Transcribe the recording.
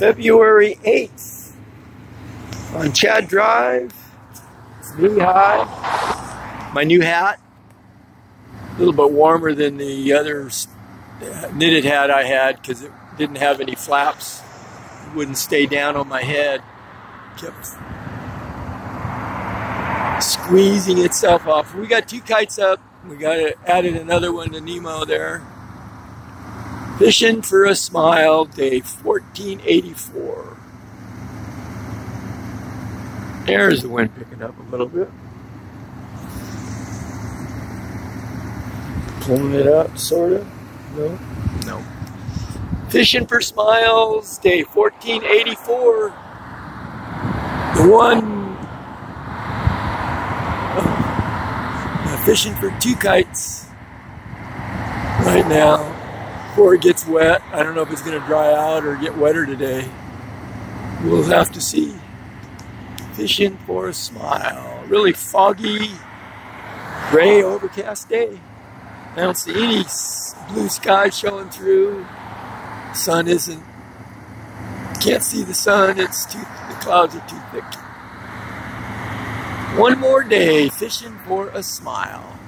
February 8th on Chad Drive. It's knee high. My new hat, a little bit warmer than the other uh, knitted hat I had because it didn't have any flaps. It wouldn't stay down on my head. Kept squeezing itself off. We got two kites up. We got added another one to Nemo there. Fishing for a Smile, day 1484. There's the wind picking up a little bit. Pulling it up, sort of. No? No. Fishing for Smiles, day 1484. The one uh, fishing for two kites right now before it gets wet. I don't know if it's going to dry out or get wetter today. We'll have to see. Fishing for a smile. Really foggy, gray, overcast day. I don't see any blue sky showing through. Sun isn't. Can't see the sun. It's too. The clouds are too thick. One more day fishing for a smile.